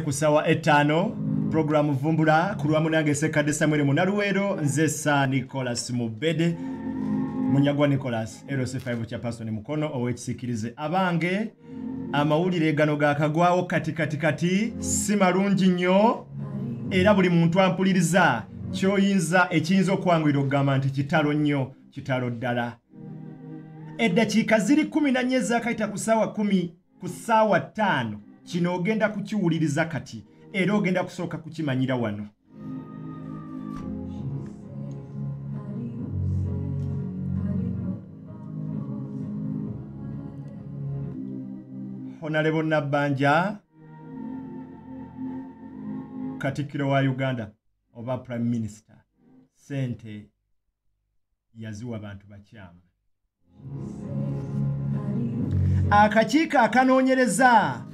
ku ssaawa ettaano puroguramu vumbula ku lwamu nange sekadde samuel munaluweero nze sa nicolas mubede munyagwa nicolas ros5 kyapasoni mukono ow'ekisiikirize abange amawulire gano gaakagwawo kati kati kati si malungi nnyo era buli muntu ampuliriza kyoyinza ekiyinza okwanguyira okugamba nti kitalo nnyo kitalo ddala. Eddakiika ziri 14 ezakayita ku ssaawa 1 ku ssaawa 5 kino ogenda kukiwuliriza kati era ogenda kusooka kukimanyira wano. Honalebo nabbanja katikkiro wa uganda oba prime minister sente yaziwa bantu bakyamu akakiiko akanoonyereza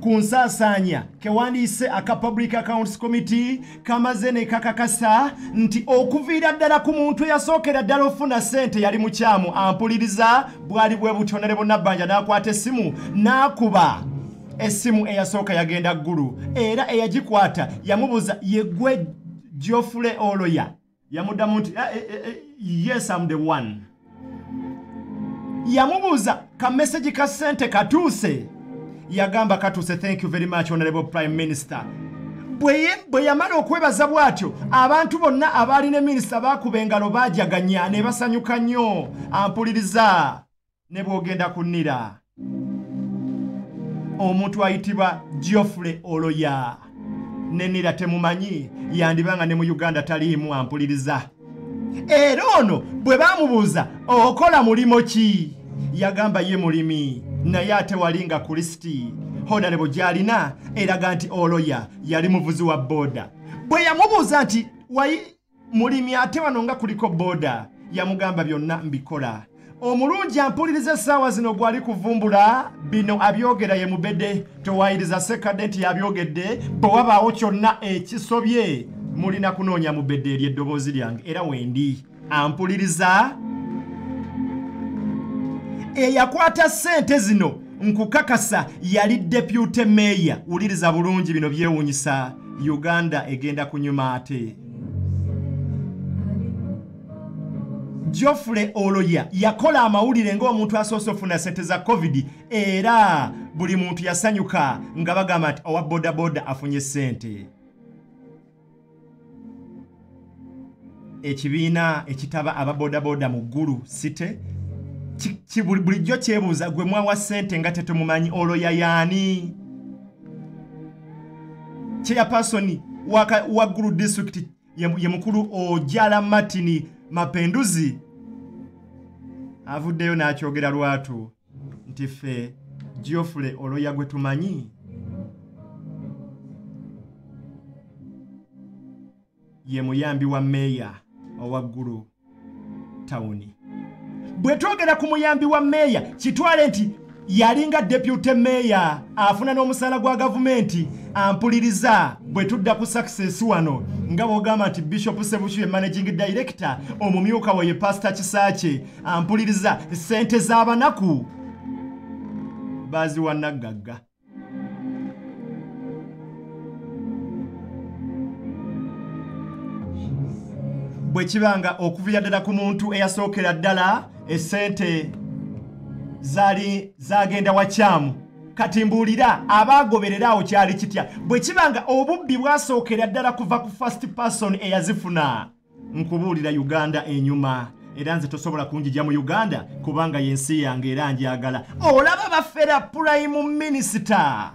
ku nsaasaanya kewandiise aka public accounts committee kamaze ne kakakasa nti okuviira ddala ku muntu eyasookera ddala ofuna ssente yali mukyamu ampuliriza bwali bwe butonere bonnabbanja n'akwata essimu n'akuba essimu eyasooka yagenda ggulu. Era eyagikwata yamubuuza yegwe jofule oloya? Yamuddamu nti "Eh, eh, eh, yes am the one. Yamubuuza kamesegi ka ssente katuuse yagamba katuuse thank you very much honorable prime minister. Bwe yamala okwebaza bw'atyo abantu bonna abaali ne minisita baakuba engalo baajaganya ne basanyuka nnyo. Ampuliriza. Ne bw'ogenda kunnira. Omuntu ayitibwa geoffrey oloya. Nenira temumanyi yandibanga ne mu uganda taliimu ampuliriza. Era ono bwe baamubuuza okola mulimo ki? Yagamba ye mulimi naye ate walinga ku lisiti honarebo gy'alina eraga nti oloya yali muvuzi wa booda. Bwe yamubuuza nti wayi mulimi ate wano nga kuliko booda? Yamugamba byonna mbikola. Omulungi ampuliriza essaawa zino gwali kuvumbula bino abyogera ye mubedde towayiriza sekadde nti yabyogedde bwe wabaawo kyonna ekisobye mulina kunoonya mubedde eri eddoboozi lyange era wendi. Ampuliriza eyakwata ssente zino nkukakasa yali depute meeya wuliriza bulungi bino byewuunyisa uganda egenda kunyuma ate. Geoffrey oloya yakola amawulire ng'omuntu asoose ofuna sente za covid era buli muntu yasanyuka nga bagamba nti owa bodaboda afunye sente ekibiina ekitaba ababodaboda mu ggulu site bulijjo kyebuuza gwe mwawa ssente nga tetumumanyi oloya yaani? Chairpersoni waka- wa ggulu district ye mukulu ojala martin mapenduzi avuddeyo n'akyogera lwatu nti ffe geoffrey oloya gwe tumanyi? Ye muyambi wa meeya owaggulu tawuni bwe twogera ku muyambi wa meeya kitwale nti yalinga depute meeya afuna n'omusaala gwa gavumenti ampuliriza. Bwe tudda ku success wano nga bw'ogamba nti bishop sebushu ye managing director omumyuka we ye pasita kisaakye ampuliriza sente z'abanaku baaziwa naggagga bwe kibanga okuviira ddala ku muntu eyasookera ddala essente zaali zagenda wakyamu kati mbuulira abaagoberera awo kyali kitya? Bwe kibanga obubbi bwasookera ddala kuva ku first person eyazifuna. Nkubuulira uganda enyuma. Era nze tosobola kunjija mu uganda kubanga y'ensi yange era njagala. Olaba bafera prime minisita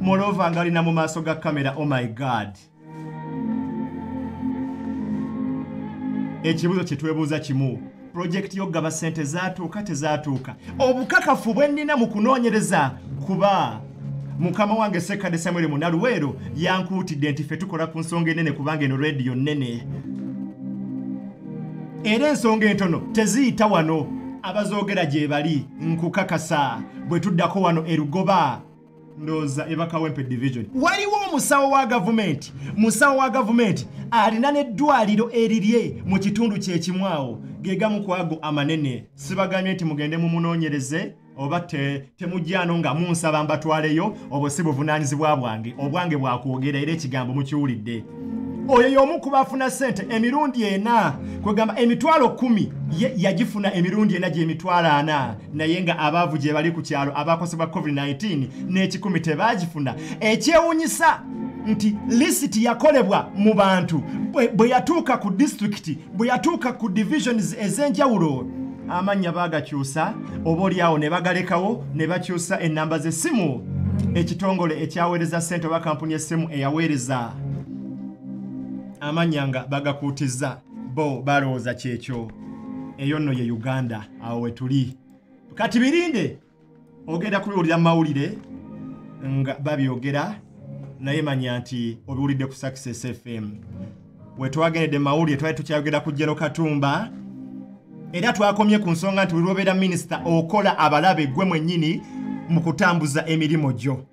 molova ng'alina mu maaso ga kamera oh my god. Ekibuzo kye twebuuza kimu pulojekiti y'okugaba ssente zaatuuka tezaatuuka. Obukakafu bwe nnina mu kunoonyereza kuba mukama wange sekadde samuel munaluweero yankuutidde nti ffe tukola ku nsonga enene kubanga eno rediyo nnene. Era ensonga entono teziyita wano abazoogera gye bali nkukakasa. Bwe tuddako wano erugoba ndowooza ebakawempe division. Waliwo omusawo wa gavumenti musawo wa gavumenti alina n'eddwaliro erirye mu kitundu kyekimu awo ge gamu ku ago amanene. Sibagambye nti mugende mumunoonyereze oba temujjano nga munsaba mbatwaleyo obwo si buvunaanyizibwa bwange obwange bwakwogera era ekigambo mukiwulidde oyo y'omu ku bafuna ssente emirundi ena kwegamba emitwalo kumi yagifuna emirundi ena gy'emitwalo ana. Naye nga abaavu gye bali ku kyalo abakosebwa covid-19 n'ekikumi tebagifuna ekyewunyisa nti lisiti yakolebwa mu bantu bwe yatuuka ku disitulikiti bwe yatuuka ku divisions ez'enjawulo amannya baagakyusa oba oliawo ne bagalekawo ne bakyusa ennamba z'essimu. Ekitongole ekyaweereza ssente oba kampuni y'essimu eyaweereza amannya nga bagakuutiza bo balowooza kyekyo. Eyo nno ye uganda awo we tuli. Kati birinde ogenda kubiwulira mu mawulire nga babyogera naye manya nti obiwulidde ku success fm we twagendedde mu mawulire twali tukyayogera ku jero katumba era twakomye ku nsonga nti buli lwobeera minisita okola abalabe gwe mwennyini mu kutambuza emirimu gyo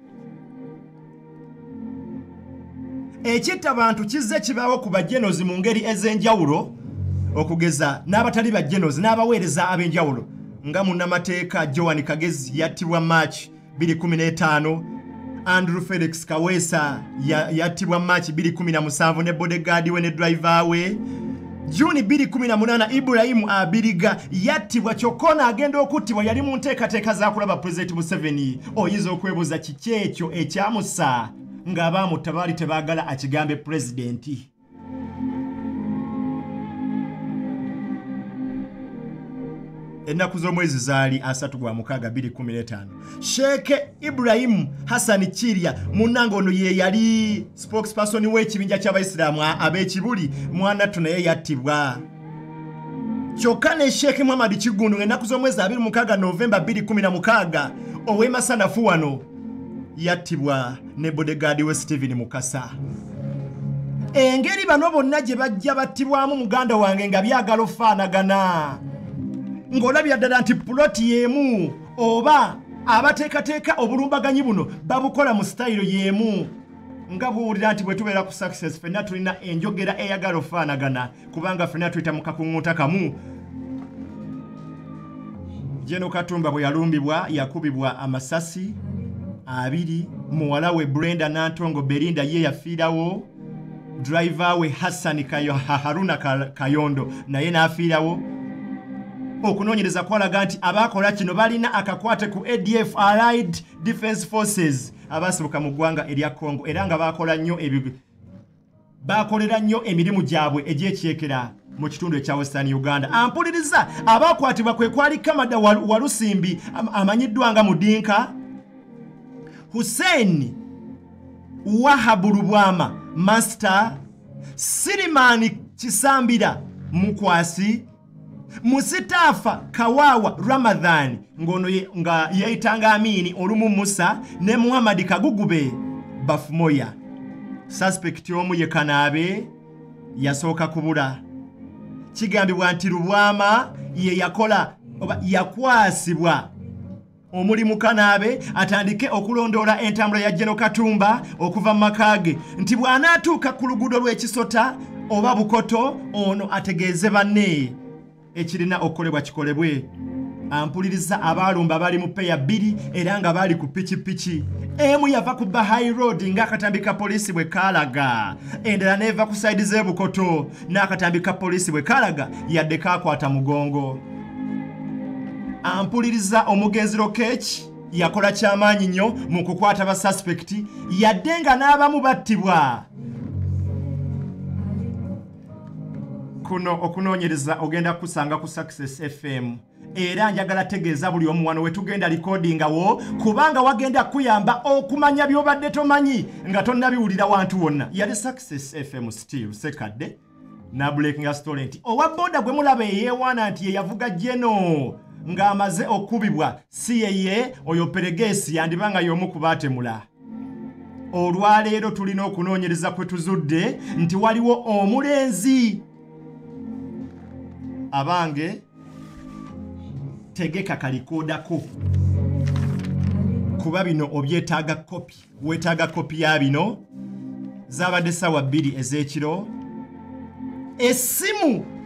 ekitta bantu kizze kibaawo ku bajenozi mu ngeri ez'enjawulo okugeza n'abatali bajenozi n'abaweereza ab'enjawulo. Nga munnamateeka joan kagezi yattibwa march 215 andrew felix kaweesa yattibwa march 217 ne bodegaadi we ne driva we. Juni 218 ibulayimu abiriga yattibwa kyokka ono agenda okuttibwa yali mu nteekateeka za kulaba pulezidenti museveni. Oyinza okwebuuza kiki ekyo ekyamusa ng'abaamutta baali tebaagala akigambe pulezidenti. Ennaku z'omwezi zaali 3 sheeke ibulayimu hassani kirya munnanga ono ye yali spokesperson w'ekibinja ky'abaisiraamu ab'ekibuli mwanattu naye yattibwa. Kyokka ne sheeke muhamadi kigundu ng'ennaku z'omwezi 26 novemba 2016 ow'emasanafu wano yattibwa ne bodegaadi we stephen mukasa. Engeri bano bonna gye bajja battibwamu muganda wange nga byagala ofaanagana. Ng'olabira ddala nti puloti y'emu oba abateekateeka obulumbaganyi buno babukola mu sitayiro y'emu nga buwulira nti bwe tubeera ku success ffenna tulina enjogera eyagala ofaanagana kubanga ffenna tuyita mu kakuŋŋuuta kamu. Jeno katumba bwe yalumbibwa yakubibwa amasasi abiri muwala we brenda nantongo berinda ye yafiirawo driva we hassan haruna kayondo naye n'afiirawo. Okunoonyereza kwalaga nti abaakola kino balina akakwate ku adf allied defense forces abaasibuka mu ggwanga erya congo era nga bakola nnyo bakolera nnyo emirimu gyabwe egy'ekyekera mu kitundu ekya western uganda. Ampuliriza abaakwatibwa kwe kwali kamada walusimbi amanyiddwa nga mudinka hussein wahabu lubwama master sirimani kisambira mukwasi musitaafa kawaawa ramadhan ng'ono nga yeeyitanga amini olumu musa ne muhammadi kagugube bafumoya. Suspekiti omu ye kanaabe yasooka kubula. Kigambibwa nti lubwama ye yakola oba yakwasibwa omulimu kanaabe atandike okulondoola entambula ya jeno katumba okuva mu maka ge nti bw'anaatuuka ku luguudo lw'ekisota oba bukoto ono ategeeze banne. Ekirina okukolebwa kikolebwe. Ampuliriza abaalumba bali mu peya bbiri era nga baali ku pikipiki emu yava ku bahai road ng'akatambi ka poliisi bwe kaalaga. Endala neeva ku saidi z'ebukoto n'akatambi ka poliisi bwe kaalaga yadde kaakwata mugongo ampuliriza omugenzi rokech yakola kyamaanyi nnyo mu kukwata basuspekiti yadde nga n'abamu battibwa. Kuno okunoonyereza ogenda kusanga ku success fm era njagala tegeeza buli omu wano wetugenda likodingawo kubanga wagenda kuyamba okumanya byobadde tomanyi nga tonnabiwulira wantu wonna. Yali success fm still sekadde nabreakinga story nti owa boda gwe mulaba eyeewaana nti ye yavuga jeno ng'amaze okubibwa si yeye oyo peregesi yandiba nga y'omu ku baatemula. Olwaleero tulina okunoonyereza kwe tuzudde nti waliwo omulenzi. Abange tegeka kalikoodako kuba bino obyetaaga kopi weetaaga kopi ya bino zabadde sawa bbiri ez'ekiro. Essimu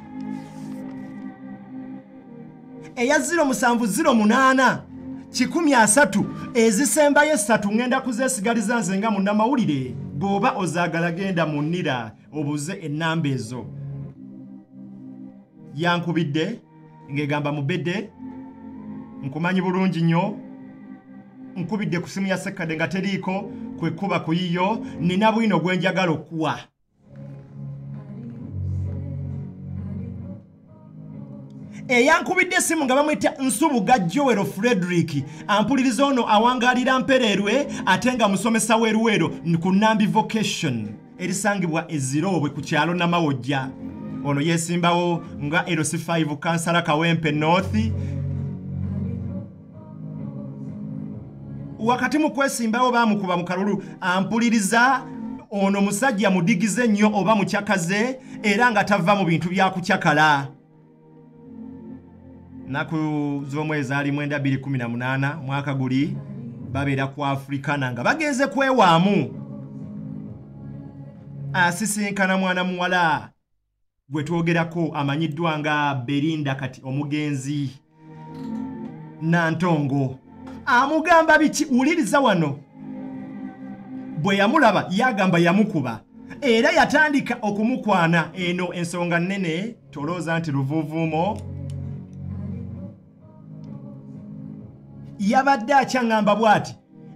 eya 0708 kikumi asatu ezisembayo essatu ŋŋenda kuzeesigaliza nze nga munnamawulire. Bw'oba ozaagala genda mu nnira obuze ennamba ezo. Yankubidde ng'egamba mubedde nkumanyi bulungi nnyo. Nkubidde ku simu ya sekkade nga teriiko kwe kuba kuyiyo nina bwino gwe njagala okuwa eyankubidde essimu nga bamwita nsubuga joero frederick ampuliriza ono awangaalira mpererwe ate nga musomesa w'eruwero ku nambi vocation erisangibwa eziroobwe ku kyalo namawojja. Ono yeesimbawo nga ls5 kansala kawempe north. Wakati mu kwesimbawo baamukuba mu kalulu ampuliriza ono musajja mudigize nnyo oba mukyakaze era nga tava mu bintu byakucyakala naku z'omwezi ali 1218 mwaka guli babeera ku afrikana nga bagenze kwewaamu asisinkana mwana muwala. Gwe twogerako amanyiddwa nga berinda kati omugenzi nantongo. Amugamba biki? Wuliriza wano. Bwe yamulaba yagamba yamukuba. Era yatandika okumukwana. Eno ensonga nnene tolooza nti luvuuvuumo yabadde akyaŋŋamba bw'ati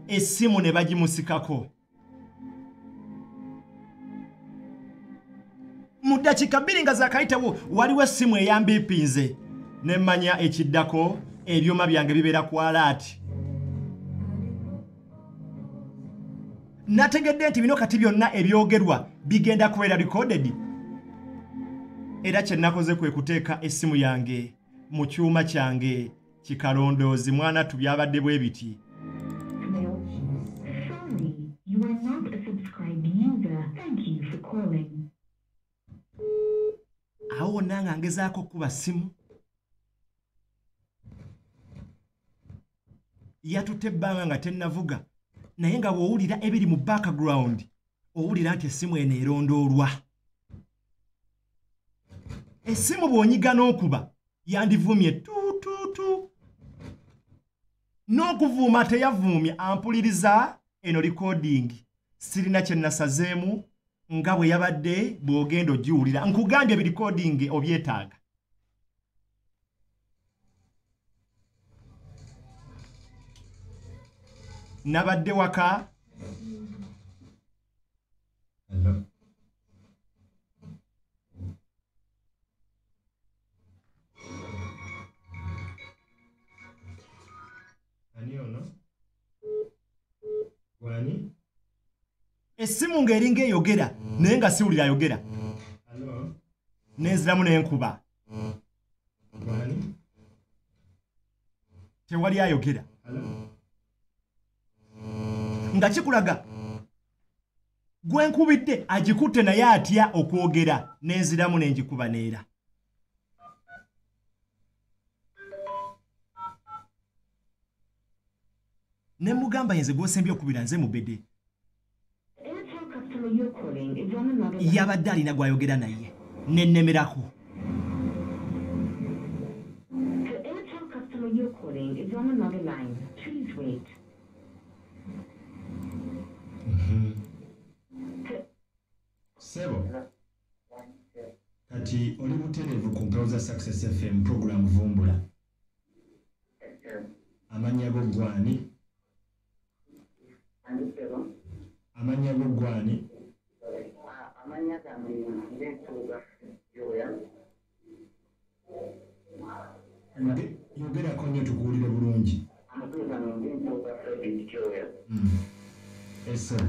essimu ne bagimusikako. Mu ddakiika bbiri nga zaakayitawo waliwo essimu eyambiipinze ne mmanya ekiddako ebyuma byange bibeera ku alaati nategedde nti bino kati byonna ebyogerwa bigenda kubeera recorded. Era kye nakoze kwe kuteeka essimu yange mu kyuma kyange kikalondoozi mwana tubyabadde bwe biti. Awo wonna nga ngezaako okuba ssimu yatutte ebbanga nga tennavuga. Naye nga bw'owulira ebiri mu background owulira nti essimu eno erondoolwa. Essimu bw'onyiga n'okuba yandivuumye tuutuutu n'okuvuuma teyavuumye ampuliriza eno recording. Sirina kye nasazeemu nga bwe yabadde bw'ogenda ogiwulira. Nkugambye ebirikodingi obyetaaga. Nabadde waka. Hello. Ani ono? Wani? essimu ng'eringa eyogera naye nga siwulira ayogera. Hello. nenziramu n'enkuba. Wani? tewali ayogera. Nga kikulaga gwenkubidde agikutte naye atya okwogera nenziramu n'engikuba neera ne mugamba yenze gwosembye okubira nze line. yabadde alina gw'ayogera naye nennemerako. Sebo. Kati oli butereevu ku mpero za Success FM program vumbula. Amannya go gwani? Amannya go gwani? amanya gange ngetuuga yoya Yoge- Yogerako nnyo tukuwulire bulungi. Mm. Ya ziro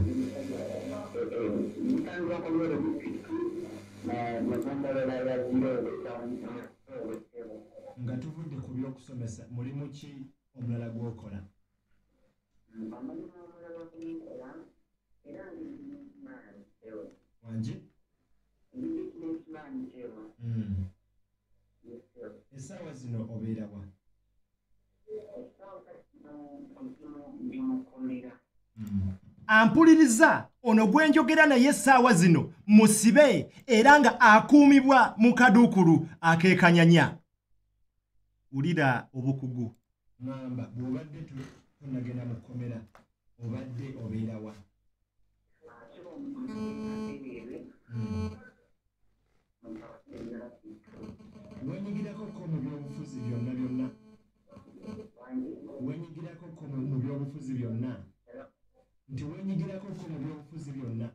Nga tuvudde ku by'okusomesa mulimu ki omulala gw'okola? Obeera wa? Mm. ampuliriza ono gwe njogera naye essaawa zino musibe era nga akuumibwa mu kaduukulu akeekanyanya wulira obukugu ŋŋamba bw'obadde tu- tonnagenda mu kkomera obadde Akiba omuteereere mpaka wenyigirako ko mu byonna byonna. Wenyigirako ko mu byobufuzi byonna. Nti wenyigirako ko mu byobufuzi byonna.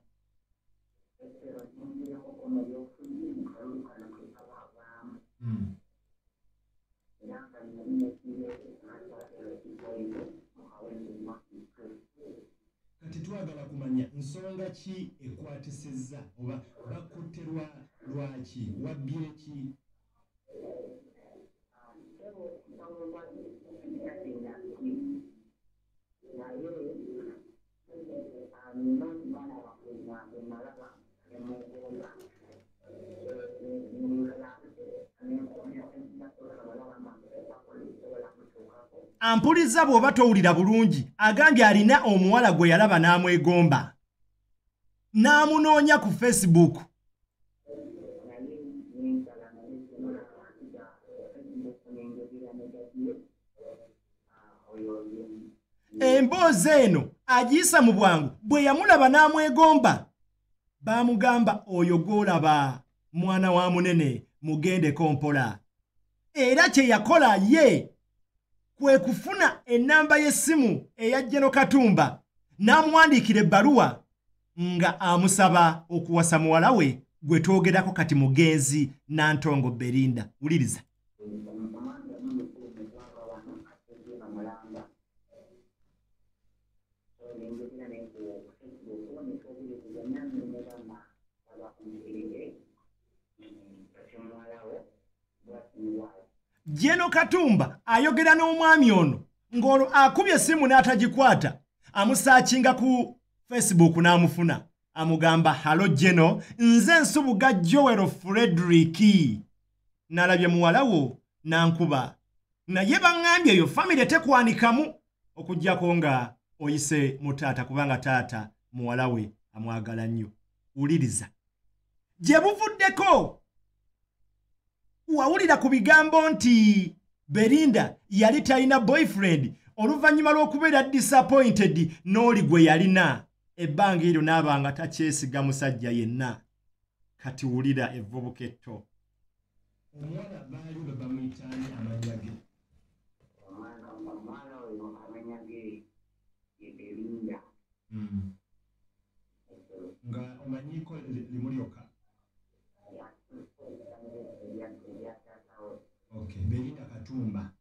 Makitwe kati twagala kumanya nsonga ki ekwatisizza oba bakutte lwa- lwaki wabbye ki Ebo nsonga yagenda ki naye nina omwana wakuza emalaba emugomba ampuliza bw'oba towulira bulungi agambye alina omuwala gwe yalaba n'amwegomba. N'amunoonya ku facebook. Emboozi eno agiyisa mu bwangu bwe yamulaba n'amwegomba. Baamugamba oyo gw'olaba mwana wa munene mugendeko mpola era kye yakola ye kwe kufuna ennamba y'essimu eya jeno katumba n'amuwandiikira ebbaluwa nga amusaba okuwasa muwala we gwe twogerako kati mugenzi nantongo berinda wuliriza jeno katumba ayogera n'omwami ono ng'olwo akubye essimu n'atagikwata amusaakinga ku facebook n'amufuna. Amugamba halo jeno nze nsubuga joero frederiki nalabye muwala wo nankuba naye baŋŋambye eyo famire tekwanikamu okugyako nga oyise mu taata kubanga taata muwala we amwagala nnyo. Wuliriza. Gye buvuddeko wawulira ku bigambo nti berinda yali talina boyfriend oluvannyuma lw'okubeera disappointed n'oli gwe yalina. Ebbanga eryo n'aba nga takyesiga musajja yenna. Kati wulira evvubuka etto omuwala baali bwe bamuyitaani amannya ge omwana oyo amanya ge eberinda nga omanyiiko limu lyokka okay. berinda katumba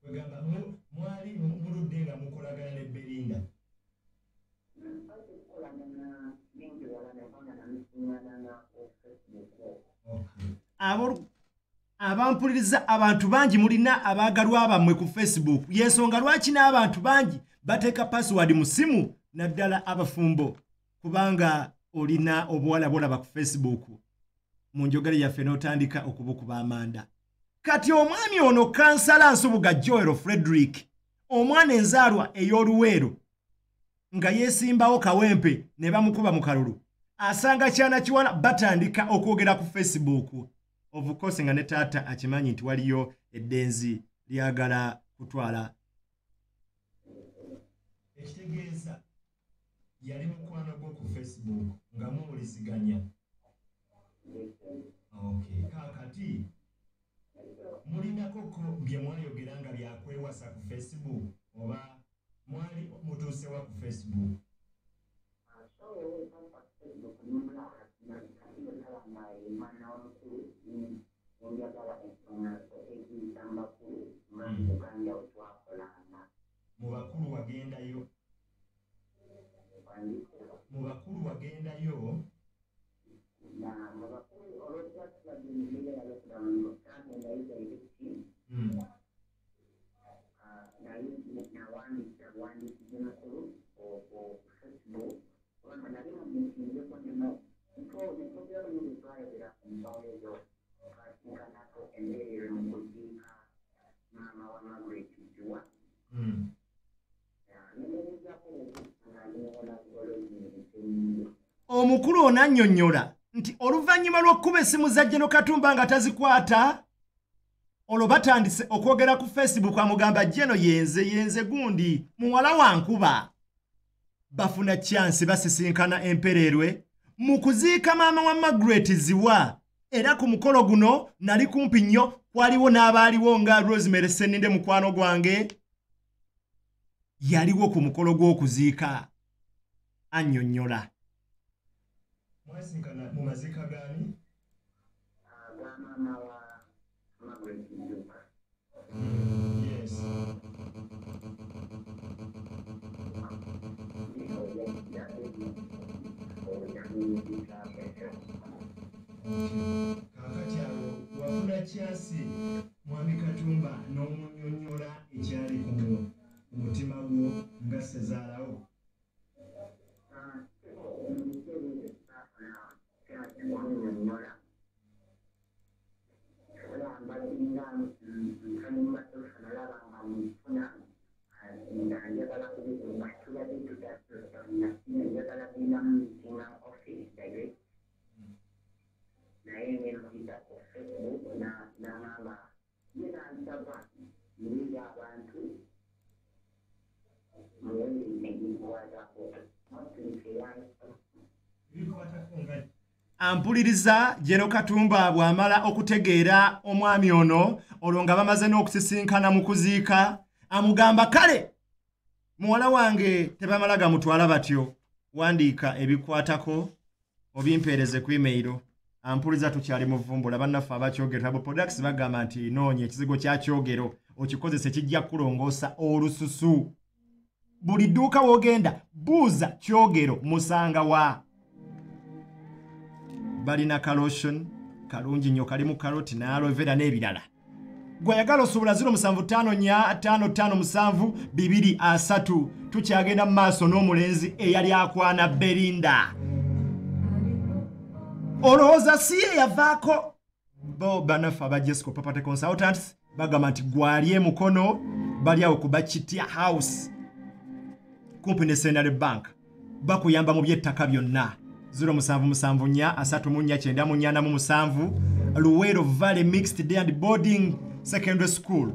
kwegamba mu- mwali mu- muludde nga mukolagana ne berinda okay. Abampuliriza abantu bangi mulina abaagalwa bammwe ku facebook. Yensonga lwaki n'abantu bangi bateeka password mu simu naddala abafumbo? Kubanga olina obuwala bwolaba ku facebook. Mu njogere yaffe n'otandika okubukuba amanda. Kati omwami ono kansala nsubuga joel frederick omwana enzaalwa ey'oluweero nga yeesimbawo kawempe ne bamukuba mu kalulu. Asanga kyana kiwala batandika okwogera ku facebook of course nga ne taata akimanyi nti waliyo eddenzi lyagala kutwala ekitegeeza yali mukwano gwo ku facebook nga muwuliziganya okay. kaakati mulinako ko bye mwayogera nga byakwewasa ku facebook oba mwali mutuusewa ku Facebook, njagala ensonga ekiyita mbakulu nga uganda wetwakolana mu bakulu wagendayo wandikira mu bakulu wagendayo na mu bakulu olwetwatulaga emibeera yalokulamu tagenda direct Mm. naye nawandikira buwandiikizi mukulu ku facebook kubanga nali mumikinzeko nino nitwogera bino twayogera ku nsonga ezo twasinkanako embeerero mu kuziika maama wa margaret jiwa Mm. nemerezaako nga niwona olwezinyirizenyiyo omukulu ono annyonnyola nti oluvannyuma lw'okkuba essimu za jeno katumba nga tazikwata olwo batandise okwogera ku facebook amugamba jeno yenze yenze gundi muwala wa nkuba. Bafuna kyansi basisinkana empererwe mu kuziika maama wa margaret ziwa. Era ku mukolo guno nali kumpi nnyo kwaliwo n'abaaliwo nga rosemary senninde mukwano gwange yaliwo ku mukolo gw'okuziika. Annyonnyola mwasinkana mu maziika gaani ga maama wa margaret jiwa yes. Kaakati awo wafuna kyasi mwami katumba n'omunyonnyola ekyali ku mu- ku mutima gwo nga sezaalawo naye nemuyita ku facebook n'agamba ye nansaba yiriza abantu muwere ebikwatako bikwatako nga ampuliriza jeno katumba bw'amala okutegeera omwami ono olwo nga bamaze n'okusisinkana mu kuziika amugamba kale muwala wange tebamala gamutwala batyo. Wandiika ebikwatako obimpeereze ku imeyiro ampuliriza tukyali mu vvumbula bannaffe abakyogero abo products bagamba nti noonya ekizigo kya kyogero okikozesa kijja kulongoosa olususu. Buli dduuka w'ogenda buuza kyogero musanga wa? Balina kalotion kalungi nnyo kalimu karoti ne aloe gweyagala osobola 0754557223 tukyagenda mu maaso n'omulenzi eyali akwana berinda olowooza si ye yavaako? Bo banafe aba jesco property consultants bagamba nti gwali emukono bali awo ku bakitya house. Kumpi ne senary bank bakuyamba mu by'ettaka byonna. 0774 luwero valley mixed day and boarding secondary school.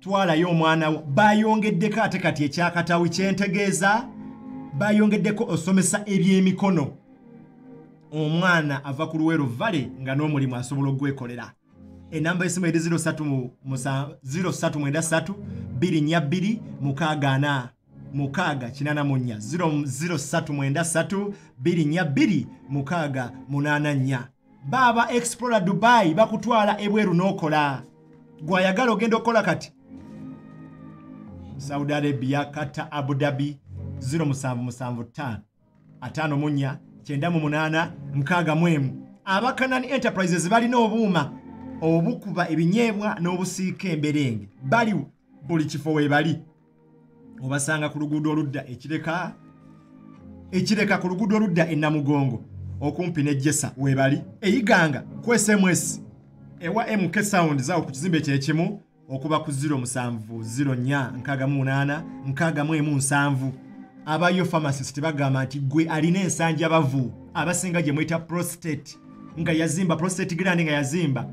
Twalayo omwana wo. Bayongeddeko ate kati ekyakatawi kyentegeeza bayongeddeko osomesa ebyemikono. Omwana ava ku luwero valley nga n'omulimu asobola ogwekolera. Enamba y'essimu eri 0393 242 mukaaga kinana munya 0393 242 mukaaga munana nnya baaba explorer dubai bakutwala ebweru n'okola. Gwayagala ogenda okukola kati? Saudi arabia kata abu dhabi 0775 atano munya kyenda mu munaana nkaaga mwemu abakanani enterprises balina obuuma obukuba ebinyeebwa n'obusiika emberenge. Bali buli kifo weebali obasanga ku luguudo oludda ekireka ekireka ku luguudo oludda e namugongo okumpi ne jesa weebali eyiganga ku sms ewa mk sound zaawo ku kizimbe kyekimu okuba ku 07 abayo pharmacist bagamba nti gwe alina ensanja bavu abasinga gye muyita prostate nga yazimba prostate gland nga yazimba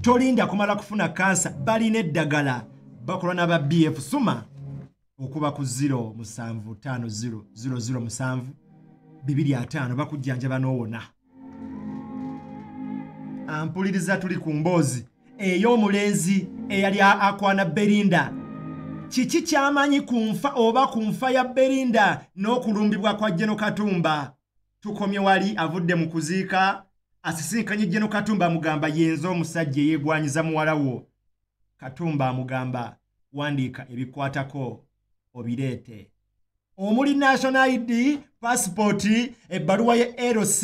tolinda kumala kufuna kansa balina eddagala. Bakola n'aba bf suma okuba ku 07500007 255 bakujjanjaba n'owona. Ampuliriza tuli ku mboozi ey'omulenzi eyali akwana berinda. Kiki kyamanyi ku nfa oba ku nfa ya berinda n'okulumbibwa kwa jeno katumba? Tukomye wali avudde mu kuziika asisinkanye jeno katumba amugamba yenza omusajja eyeegwanyiza muwala wo. Katumba amugamba wandiika ebikwatako obireete omuli national id pasipooti ebbaluwa ye lc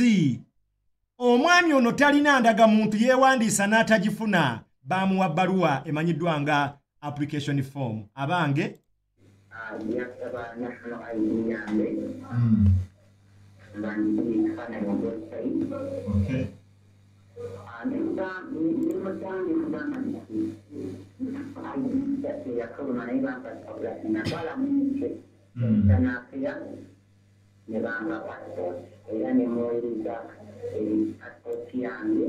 omwami ono talina ndagamuntu yeewandiisa n'atagifuna. Bamuwa bbaluwa emanyiddwa nga application form. Abange? Okay. Mm. tanaafira ne bampa passport era ne eri passport yange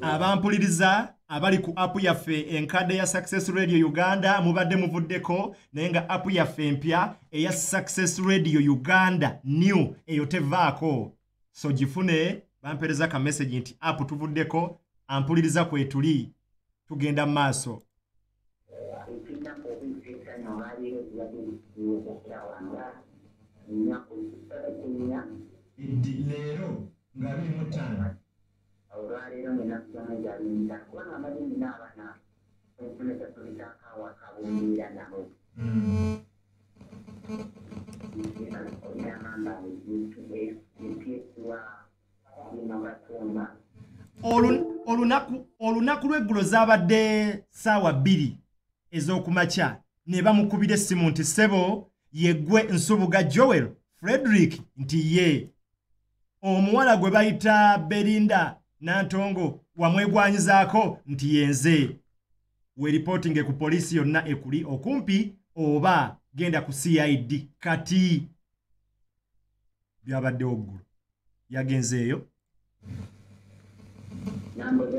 abampuliriza abali ku apu yaffe enkadde ya success radio uganda mubadde muvuddeko naye nga apu yaffe empya eya success radio uganda new eyo tevaako so gifune bampereza ka message nti apu tuvuddeko ampuliriza kwetuli tugenda mu maaso leero nga biri mu ttaano. olwaleero ngenakusomoza binta kubanga bali nina abaana enfuneka tulitakawa kabundiira nabo. Bino katumba Olu- olunaku olunaku lw'eggulo zaabadde ssaawa bbiri ez'okumakya ne bamukubira essimu nti ssebo yeggwe nsubuga joel frederick nti ye. Omuwala gwe bayita berinda nantongo wamwegwanyizaako nti yenze weeripootinge ku poliisi yonna ekuli okumpi oba genda ku cid kati byabaddewo ggulu yagenzeeyo namboza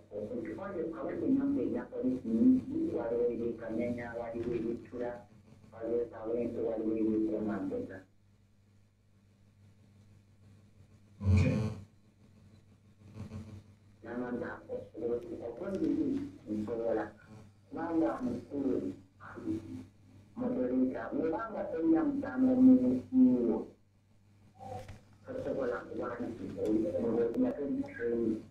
enyumba eya polisi nyingi waliwo ebikamenya waliwo ebitula waliwo kawempe waliwo ebyekomamboza Okay. namamba okwengeri nsobola kubanga mukulu modereta webanga tolina musango muyo tosobola nebakusaba ebintu byonna ebikwatako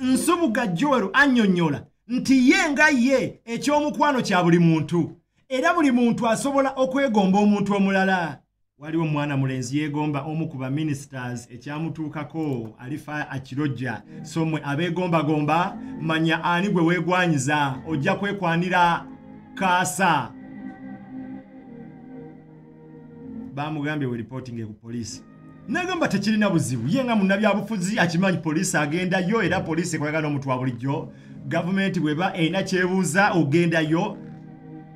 nsubuga joel annyonnyola nti ye nga ye ekyomukwano kya buli muntu. Era buli muntu asobola okwegomba omuntu omulala. Waliwo omwana mulenzi yeegomba omu ku baminisitars ekyamutuukako alifa akirojja so mmwe abeegombagomba manya ani gwe weegwanyiza ojja kwekwanira kaasa. Bamugambye weripootinge ku poliisi nagamba tekirina buzibu. Ye nga munnabyabufuzi akimanyi poliisi agendayo era poliisi ekolagana n'omuntu wa bulijjo gavumenti bweba erina kyebuuza ogendayo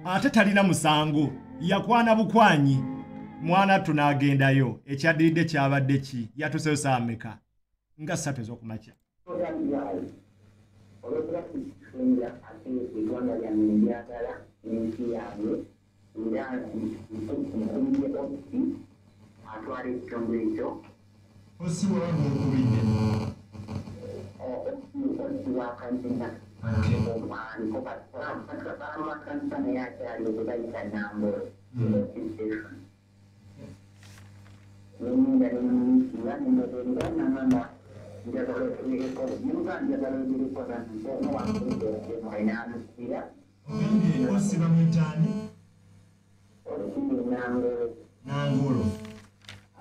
ate talina musango. Yakwana bukwanyi. Mwana tunaagendayo ekyaddiridde kyabadde ki? Yatuseyo saameka nga ssatu ez'okumakya. Olwokuba tufunira ate eggwanga lyange nebyagala n'ensi yange era nkumbye osi atwala ekitundu ekyo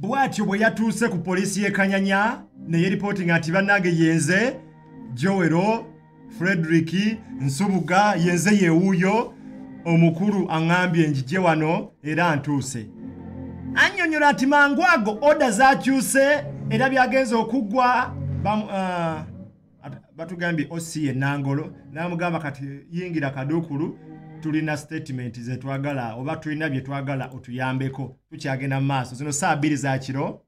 bw'atyo bwe yatuuse ku poliisi y'e kanyanya ne yeripootinga nti bannange yenze joero frederick nsubuga yenze yeewuuyo omukulu aŋŋambye njije wano era ntuuse annyonnyola nti mangu ago oda zakyuse era byagenze okuggwa at- batugambye osi enangolo namugamba kati yingira kaduukulu tulina statement zetwagala oba tulina bye twagala otuyambeko tukyagenda mu maaso. Zino saa bbiri za kiro.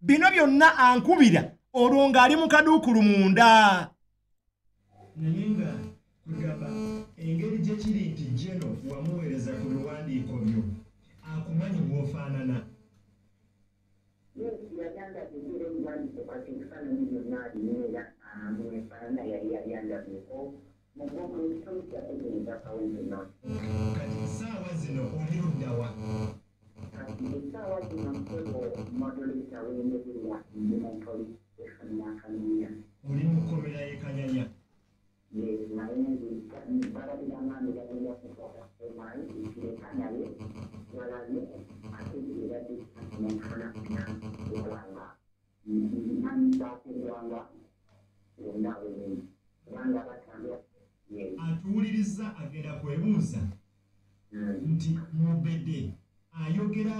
Bino byonna ankubira olwo ng'ali mu kaduukulu munda. Naye nga kugamba engeri gye kiri nti jeno wamuweereza ku biwandiiko byo akumanyi bw'ofaanana yaganda kugira ebiwandiiko kati ebifaananyi byonna alina era mwefaanana yali yabyandabyeko mu bwongo ekitundu kyategereza kawuzino kati saawa zino oli luddawa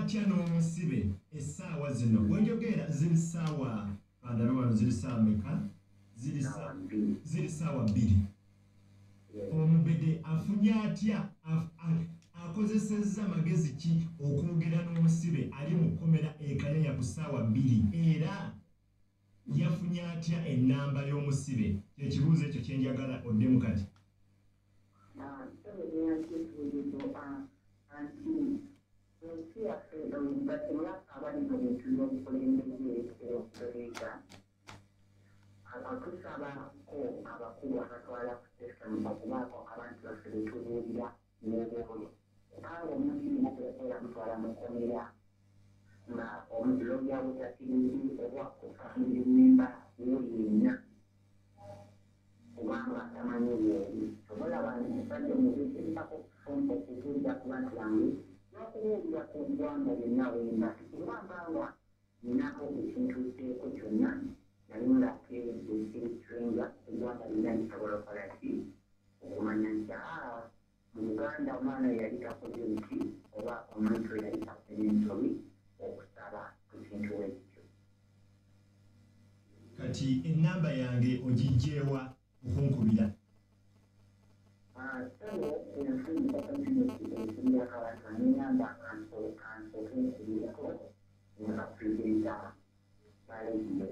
atya n'omusibe essaawa zino. Wenjogera ziri ssaawa andabe wano ziri ssaawa meka ziri sa- ziri ssaawa bbiri. Omubedde afunye atya? Akozesezza magezi ki okwogera n'omusibe? Ali mu kkomera ekanyanya ku ssaawa bbiri. Era yafunye atya ennamba y'omusibe? Kyekibuuzo ekyo kyenjagala oddemu kati ekibuuzo anti ensi yaffe batemulaka abali mu bintu by'obukulembeze okuleeta atusabako abakulu abatwala ku system okubaako abantu baffe betubuulira n'obwoyo kubanga omuntu yina teyasobola mutwala mu kkomera nga omuloya butakiriri oba okufamiri memba yoyo yenna kubanga tamanyi weeri sobola bajja mubekebako okufumba okubuulira ku bantu bange n'okubuulira ku ggwanga lyonna wemba kubambanga ninaako ekintuuseeko kyonna naye ng'ate ekiri strange eggwanga lyonna lisobola okukola ki okumanya nti aa mu uganda omwana yali takoze nti oba omuntu yali takoze ensobi okusaba ku kintu ekikyo kati ennamba yange ogijjeewa okunkubira sebo enfunza community ekiryako abantu nenyamba kansokenkulirako nakakuigiriza balegiye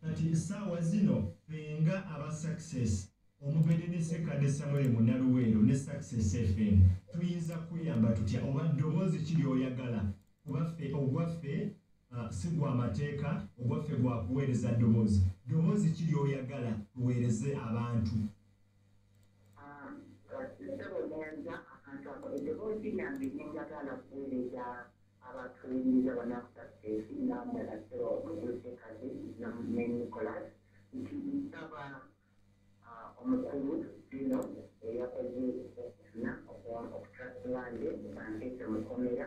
kati essaawa zino fenga aba success. Omubede ne sekade samuel munaluweero ne success fm tuyinza kuyamba tutya? Oba ddoboozi kiri oyagala? Kubaffe ogwaffe ah, si gwa mateeka ogwaffe gwa kuweereza ddoboozi ddoboozi kiri oyagala tuweereze abantu. Ndabonenza akantu ako eddoboozi lyange nenjagala kuweereza abatuliriza banakusasesi nambalasero omugulisekazi ne nicolas nti nsaba omukulu zino eyakoze okufuna okutrastlande banteese mukomera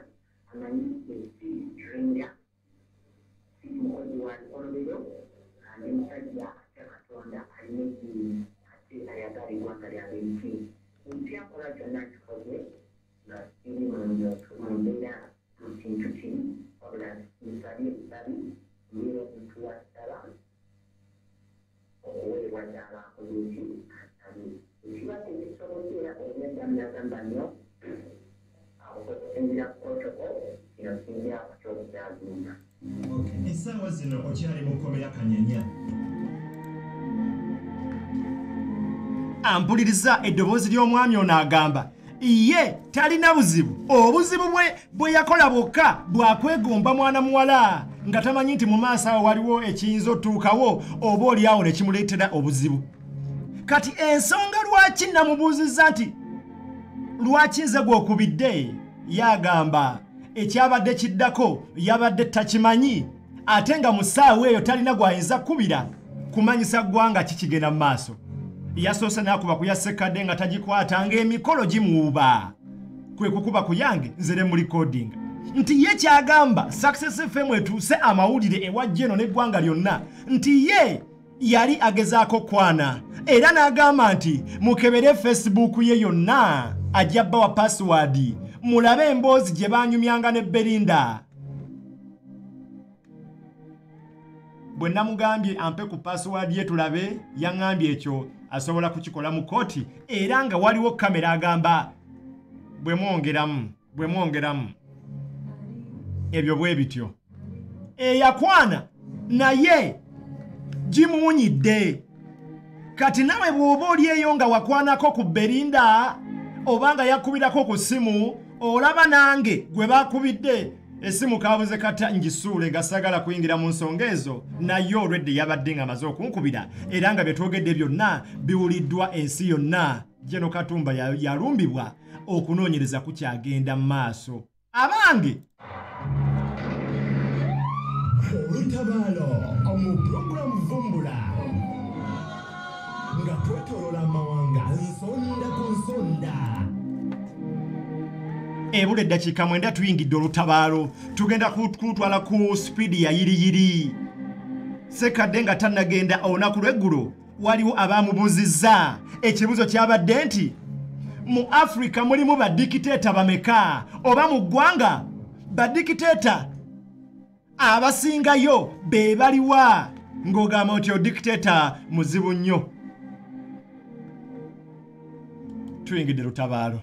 amanyi esi trinda si mukozi wa likolobero andi musajja atya katonda alina eddiini ate ayagala eggwanga lyange nti ekyakola kyonna kikoze nga kiri mu mbeera kintu kiri wabula nsabye ebisabi mbeera omuntu wasaba okuweebwa ddala akoze eki asabe ekibadde kisobodde era obyaddamunagamba nnyo okusinzira ku protocol kino sinzira ku kyobutaagumba Okay. essaawa zino okyali mu kkomera kanyanya ampuliriza eddoboozi ly'omwami ono agamba ye talina buzibu. Obuzibu bwe bwe yakola bwokka bwakwegomba mwana muwala nga tamanyi nti mu maaso awo waliwo ekiyinza otuukawo oba oliawo ne kimuleetera obuzibu. Kati ensonga lwaki namubuuzizza nti lwaki nze gw'okubidde? Yagamba ekyabadde kiddako yabadde takimanyi ate nga mu ssaawa eyo talina gw'ayinza kkubira kumanyisa ggwanga kikigenda mu maaso yasoose n'akuba ku ya sekkadde nga tagikwata ng'emikolo gimuwuba kwe kukuba ku yange nze ne mu likodinga nti ye kyagamba success fm etuuse amawulire ewa jeno n'eggwanga lyonna nti ye yali agezaako kwana. Era n'agamba nti mukebere facebook ye yonna ajja bbawa password. Mulabe emboozi gye banyumyanga ne berinda bwe namugambye ampe ku password ye tulabe yaŋŋambye ekyo asobola kukikola mu kooti era nga waliwo kamera agamba bwe mwongeramu bwe mwongeramu. Ebyo bwe bityo. Eyakwana naye gimuwunyidde. Kati nawe bw'oba oli eyo nga wakwanako ku berinda oba nga yakubirako ku ssimu olaba nange gwe bakubidde essimu kabuze kata ngisuule nga sagala kuyingira mu nsonga ezo naye olwedde yabadde nga amaze okunkubira. Era nga bye twogedde byonna biwuliddwa ensi yonna. Jeno katumba ya- yalumbibwa okunoonyereza kukyagenda mu maaso. Abange! Olutabaalo mu ebula eddakiika mwenda tuyingidde olutabaalo. Tugenda ku- kutwala ku sipiidi ya yiriyiri sekadde nga tannagenda olunaku lw'eggulo waliwo abaamubuuzizza. Ekibuuzo kyabadde nti mu afurika mulimu badikiteeta bameka? Oba mu ggwanga badikiteeta abasingayo be baliwa? Ng'ogamba nti odikiteeta muzibu nnyo. Tuyingidde lutabaalo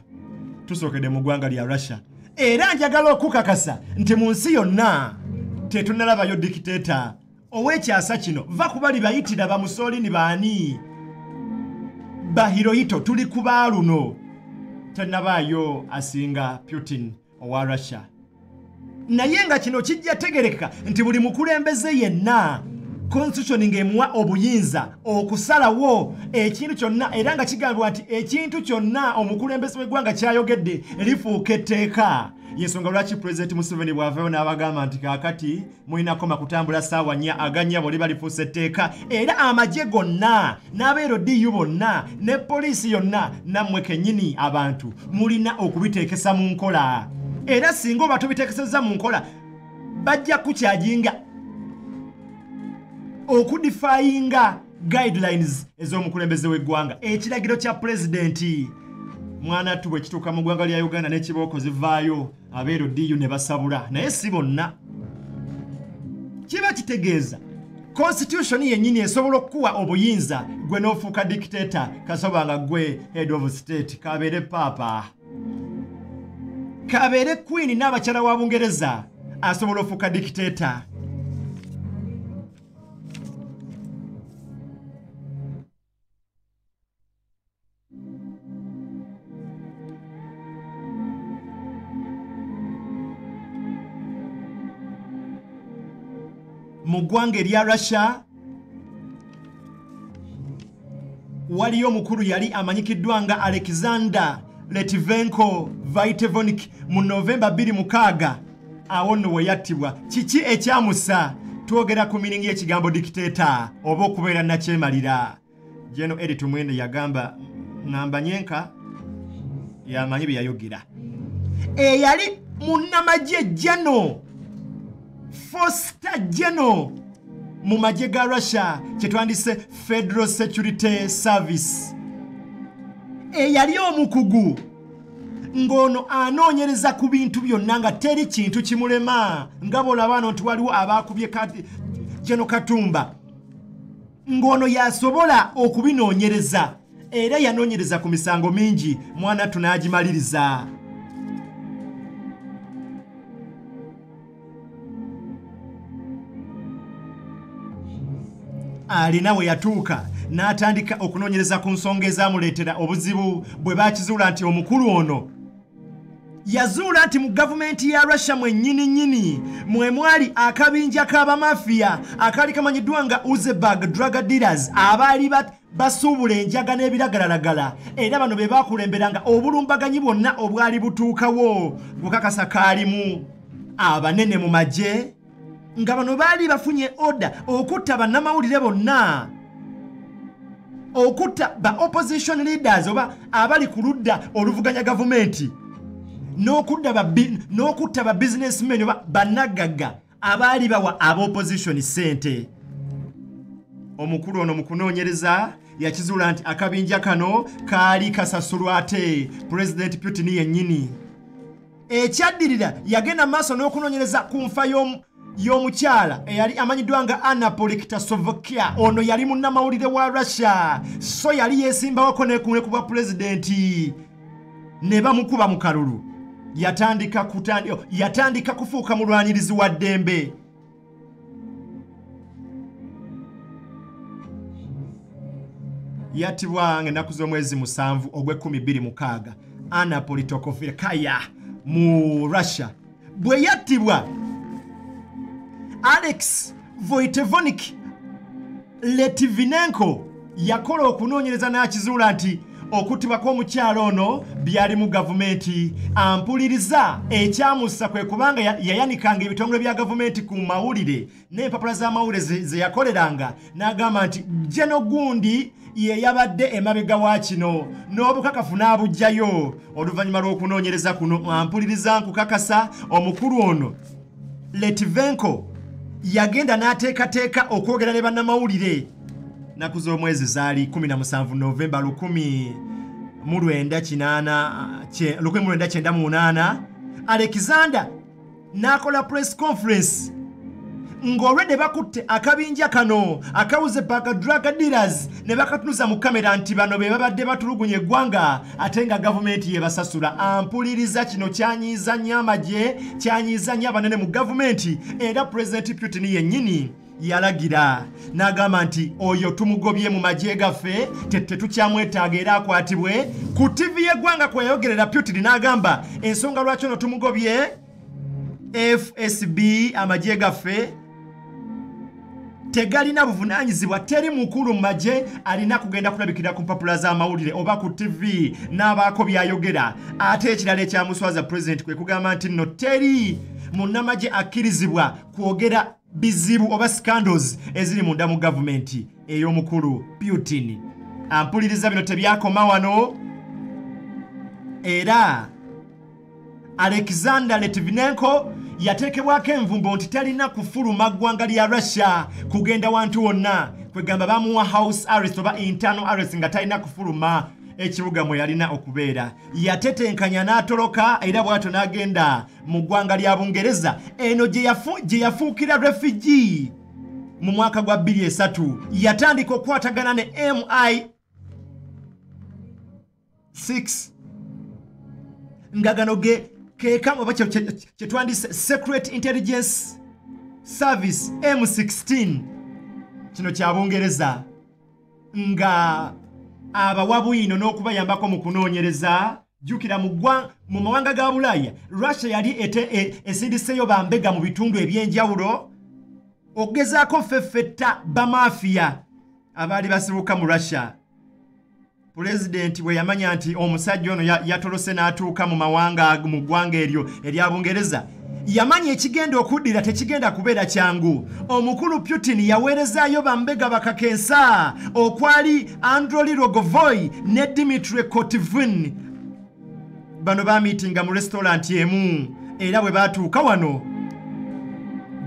tusookedde mu ggwanga lya russia. Era njagala okukakasa nti mu nsi yonna tetunnalabayo dikiteeta. Ow'ekyasa kino va kuba libayitira bamusolini baani? Bahiroyito tuli ku baaluno tennabaayo asinga putin owa russia. Naye nga kino kijja tegereka nti buli mukulembeze yenna constitution ng'emuwa obuyinza okusalawo ekintu kyonna era nga kigambibwa nti ekintu kyonna omukulembeze w'eggwanga kyayogedde lifuuka etteeka. Yensonga lwaki pulezidenti museveni bw'avayo n'abagamba nti kaakati mulinakoma kutambula saawa nnya aganyabo liba lifuuse etteeka era amagye gonna n'abeerodiyu bonna ne poliisi yonna nammwe kennyini abantu mulina okubiteekesa mu nkola. Era singa oba tobiteekesezza mu nkola bajja kukyajinga okudifayinga guidelines ez'omukulembeze w'eggwanga. Ekiragiro kya pulezidenti. Mwana tu bwe kituuka mu ggwanga lya uganda n'ekibooko zivaayo abeero diyu ne basabula. Naye si bonna. Kiba kitegeeza. Constitution yennyini esobola okukuwa obuyinza gwe n'ofuuka dictator kasoba nga gwe head of state kabeere paapa kabeere queen n'abakyala wa bungereza asobola ofuuka dictator mu ggwanga erya russia waliyo omukulu yali amanyikiddwa nga alexander letvenko vitevonik mu novemba 26 awo nno we yattibwa. Kiki ekyamusa twogera ku miningi y'ekigambo dikiteeta oba okubeera nakyemalira. Jeno edit mwene yagamba ŋŋamba nyenka yamanyi bye yayogera eyali munnamagye jeno foster geno mu magye ga russia kyetwandise federal security service. Eyali omukugu ng'ono anoonyereza ku bintu byonna nga teri kintu kimulema nga bwolaba no nti waliwo abaakubye kati geno katumba. Ng'ono yasobola okubinoonyereza era yanoonyereza ku misango mingi mwana tunaagimaliriza alina we yatuuka n'atandika okunoonyereza ku nsonga ezamuleetera obuzibu bwe bakizuula nti omukulu ono yazuula nti mu gavumenti ya russia mwennyini nnyini mwe mwali akabinja k'abamafiya akaali kamanyiddwa nga uzebag drug dealers abaali ba- basuubula enjaga n'ebiragalalagala. Era bano be baakulemberanga obulumbaganyi bwonna obwali butuukawo bukakasa kaalimu abanene mu magye nga bano baali bafunye oda okutta bannamawulire bonna. Okutta ba opposition leaders oba abali ku ludda oluvuganya gavumenti. N'okudda n'okutta ba businessmen oba bannagagga abaali bawa aba opposition ssente. Omukulu ono mu kunoonyereza yakizuula nti akabinja kano kaali kasasulwa ate pulezidenti putin yennyini. Ekyaddirira yagenda mu maaso n'okunoonyereza ku nfa y'omukyala eyali amanyiddwa nga anna poliktasovokia ono yali munnamawulire wa russia. So yali yeesimbawoko nekune ku bwa pulezidenti. Ne bamukuba mu kalulu. Yatandika kutandi, yatandika kufuuka mulwanyirizi wa ddembe. Yattibwa ng'ennaku z'omwezi musanvu ogw'e26 anna politokofikaya mu russia. Bwe yattibwa alex voitevonik letivinenko yakola okunoonyereza n'akizuula nti okuttibwa kw'omukyalo ono byali mu gavumenti. Ampuliriza ekyamussa kwe kubanga ya- yayanikanga ebitongole bya gavumenti ku mawulire n'empapula z'amawulire ze yakoleranga. N'agamba nti jeno gundi ye yabadde emabega wa kino n'obukakafu n'abuggyayo. Oluvannyuma lw'okunoonyereza kuno ampuliriza nkukakasa omukulu ono letivenko yagenda n'ateekateeka okwogera ne bannamawulire. Naku z'omwezi zaali 17 novemba 1998 alexander n'akola press conference ng'olwedde bakutte akabinja kano akawuze paka drug dealers ne bakatunuza mu kamera nti bano be babadde batulugunya eggwanga ate nga gavumenti yebasasula ampuliriza kino kyanyiiza nnyo amagye kyanyiiza nnyo abanene mu gavumenti era pulezidenti putin yennyini yalagira. N'agamba nti oyo tumugobye mu magye gaffe te- tetukyamwetaaga era akwatibwe. Ku tivi y'eggwanga kwe yayogerera putin n'agamba ensonga lwaki ono tumugobye? Fsb amagye gaffe tegalina buvunaanyizibwa teri mukulu mu magye alina kugenda kulabikira ku mpapula z'amawulire oba ku tv n'abaako byayogera. Ate ekirala ekyamuswaza pulezidenti kwe kugamba nti nno teri munnamagye akkirizibwa kwogera bizibu oba scandals eziri munda mu gavumenti ey'omukulu putin. Ampuliriza bino tebyakoma wano. Era alexander letvinenko yateekebwako envumbo nti talina kufuluma ggwanga lya russia kugenda wantu wonna. Kwegamba bamuwa house arrest oba internal arrest nga talina kufuluma ekibuga mwe yalina okubeera. Yatetenkanya n'atoloka era bw'atyo n'agenda mu ggwanga lya bungereza. Eno gye yafu- gye yafuukira refugee mu mwaka gwa 23 yatandika okukwatagana ne mi 6 nga gano ge kekamu oba kye- kye kye twandise secret intelligence service m16 kino kya bungereza. Nga abawa bwino n'okubayambako mu kunoonyereza jjukira mu mawanga ga bulaaya russia yali e- esindiseyo bambega mu bitundu eby'enjawulo okugezaako ffeffetta bamafiya abaali basibuka mu russia pulezidenti bwe yamanya nti omusajja ono ya- yatolose n'atuuka mu mawanga mu ggwanga eryo erya bungereza yamanya ekigenda okuddira tekigenda kubeera kyangu. Omukulu putin yaweerezaayo bambega bakakensa okwali androli rogovoy ne dimitri kotivin. Bano bamiitinga mu resitoranti emu era bwe baatuuka wano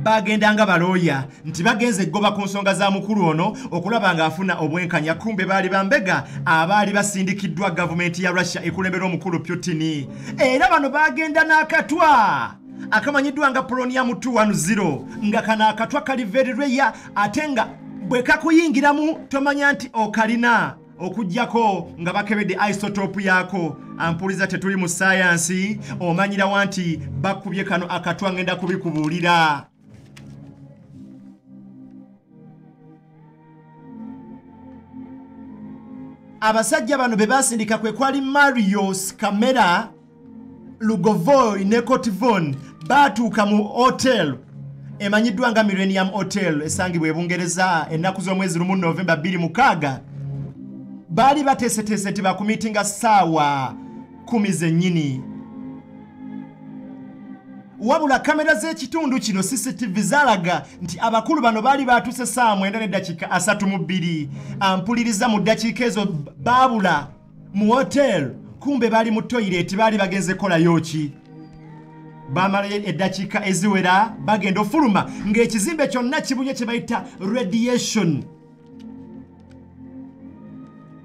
bagendanga balooya nti bagenze eggoba ku nsonga za mukulu ono okulaba ng'afuna obwenkanya. Kumbe baali bambega abaali basindikiddwa gavumenti ya russia ekulembera omukulu putin. Era bano bagenda n'akatwa. Akamanyiddwa nga polonium 210 nga kano akatwa kali very rare ate nga bwe kakuyingiramu tomanya nti okalina okugjako nga bakebedde isotopu yaako. Ampuliza tetuli mu sayansi omanyirawa nti bakubye kano akatwa ngenda kubikubuulira abasajja bano be basindika kwe kwali marios camera lugovoy ne cotivon baatuuka mu hotel. Emanyiddwa nga millennium hotel esangibwa ebungereza ennaku z'omwezi lumu novemba 26 baali bateeseteese nti bakumitinga ssaawa 1 zennyini wabula kamera z'ekitundu kino cctv zalaga nti abakulu bano baali batuuse saa 9 n'eddakiika 32 ampuliriza mu ddakiika ezo baabula mu hotel. Kumbe baali mu toyireti baali bagenze kolayo ki bamalayo eddakiika eziwera bagenda ofuluma ng'ekizimbe kyonna kibunye kye bayita radiation.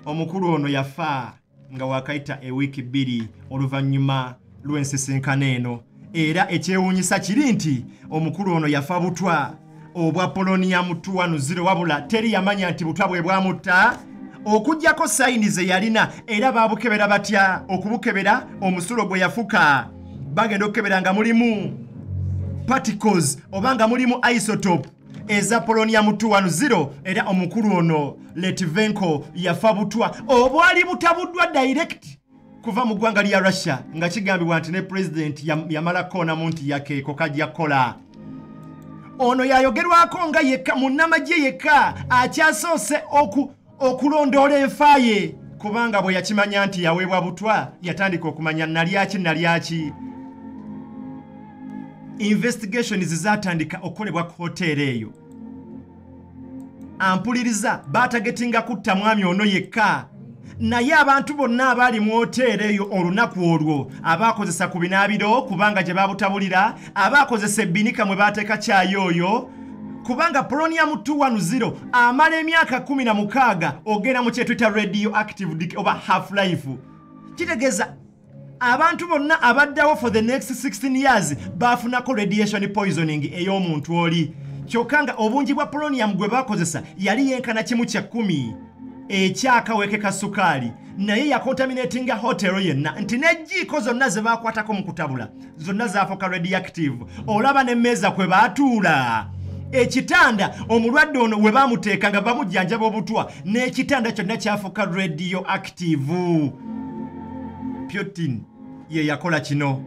Omukulu ono yafa nga wakayita ewiiki bbiri oluvannyuma lw'ensisinkano eno era ekyewuunyisa kiri nti omukulu ono yafa butwa. Obwa polonium 210 wabula teri yamanya nti butwa bwe bwamutta. Okugjako sayini ze yalina era baabukebera batya? Okubukebera omusulo gwe yafuka. Bagenda okukebera nga mulimu particles oba nga mulimu isotope. Eza polonium 210 era omukulu ono letvenko yafa butwa. Obwali butabuddwa direct kuva mu ggwanga lya russia nga kigambibwa nti ne pulezidenti yam- yamala koonamu nti yakeeko kajja kukola ono yayogerwako nga yekka munnamagye yekka akyasoose oku, okulondoola enfa ye kubanga bwe yakimanya nti yaweebwa butwa yatandika okumanya nalyaki nalyaki investigations zatandika okukolebwa ku hoteeri eyo. Ampuliriza baatagetinga kutta mwami ono yekka naye abantu bonna abaali mu oteeri eyo olunaku olwo abaakozesa ku binaabiro kubanga gye baabutabulira abaakozesa ebbinika mwe baateeka kyayi oyo kubanga polonium 210 amala emyaka 16 ogenda mu kyetuyita radio active oba half life kitegeeza abantu bonna abaddawo for the next 16 years baafunako radiation poisoning ey'omuntu oli. Kyokka nga obungi bwa polonium gwe baakozesa yali yenkana kimu kya 1 ekyakawekeka sukaali. Naye yakontaminatinga hotero yenna nti n'ejjiiko zonna ze baakwatako mu kutabula zonna zaafuuka radioactive olaba n'emmeeza kwe baatuula. Ekitanda omulwadde ono we baamuteeka nga bamujjanjaba obutwa n'ekitanda kyonna kyafuuka radioactive. Putin ye yakola kino.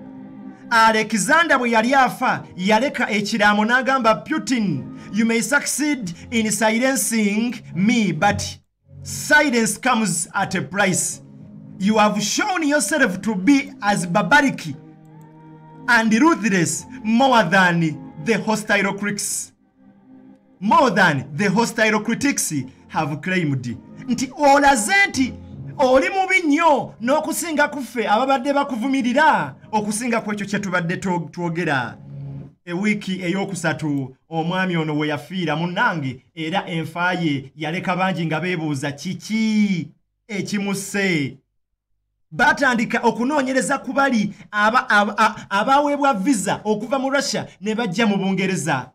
Alexander bwe yali afa yaleka ekiraamo n'agamba putin you may succeed in silencing me but silence comes at a price. You have shown yourself to be as barbaric and ruthless more than the hostile critics. More than the hostile critics have claimed. Nti olaze nti oli mubi nnyo n'okusinga ku ffe ababadde bakuvumirira okusinga ku ekyo kye tubadde to- twogera ewiiki ey'okusatu omwami ono we yafiira munnange era enfa ye yaleka bangi nga beebuuza kiki ekimusse? Batandika okunoonyereza ku bali aba- aba- a- abaweebwa visa okuva mu russia ne bajja mu bungereza.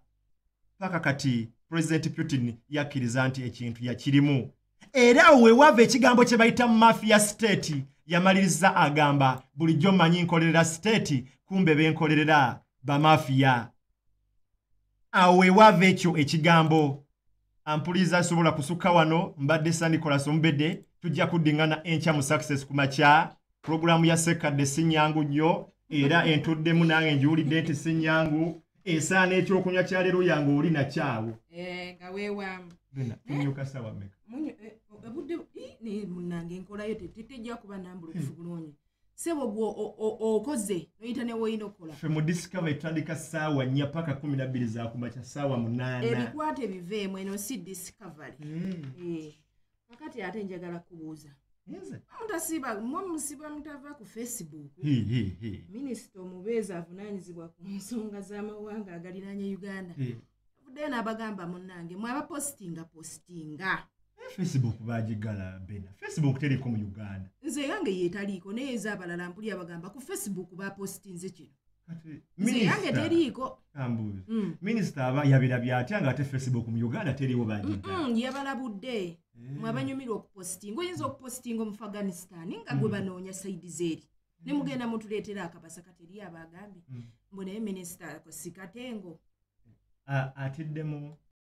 Paka kati pulezidenti putin yakkiriza nti ekintu yakirimu. Era weewava ekigambo kye bayita mafia state yamaliriza agamba bulijjo mmanyi nkolerera state kumbe benkolerera bamafiya. Awo weewava ekyo ekigambo ampuliriza asobola kusukka wano mbadde sanikolas omubedde tujja kuddingana enkya mu success ku makya. Pulogulaamu ya sekadde si nnyangu nnyo era entuddemu nange njiwulidde nti si nnyangu esaana ekyokunywa kya leero yange oli nakyawo Eh, nga weewaamu. Bena, tunyuka sawa meka Munyo- eh, enkolayo te- te- tejja kuba nambulukufu bulungi sebo gwe okoze noyita ne woyina okukola ffe mu discover etutandika saawa nnya paka kumi nabbiri zakumakya saawa munaana. Ebikwate biveemu eno si discovery. Eh, Eh, kakati ate njagala kubuuza. Mutasiba mwe musiba mutava ku facebook? Minisita omubeezi avunaanyizibwa ku nsonga z'amawanga agaliranye uganda. Eh, avuddeyo n'abagamba munnange mwe abapositinga positinga facebook bagigala bena. Facebook teriko mu uganda. Nze yange yeetaliiko naye eza abalala mpuli abagamba ku facebook bapositinze kino. Yange teriiko Mm. minisita aba yabirabye atya nga ate facebook mu uganda teriwo bagigala Mm, yabalabudde. Mwe abanyumirwa okupositinga oyinza okupositinga omu afghanistan nga gwe banoonya saidi zeeri ne mugenda mutuleetera akabasa kateri abagambye Mm. mbu naye minisita sikatengo atiddemu